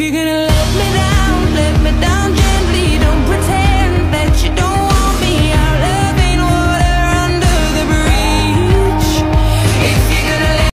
you're gonna let me.